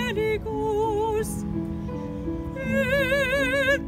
angeligus et